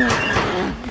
Yeah.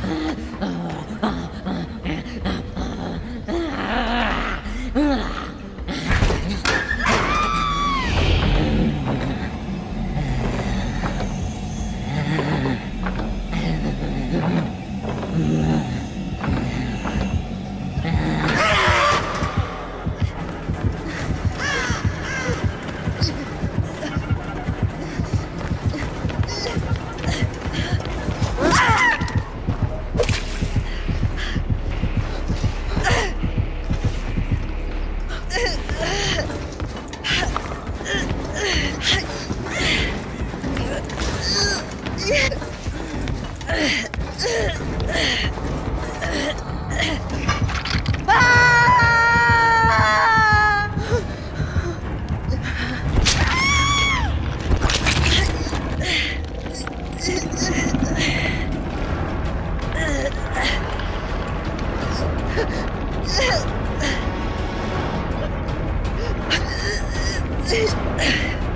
Ugh.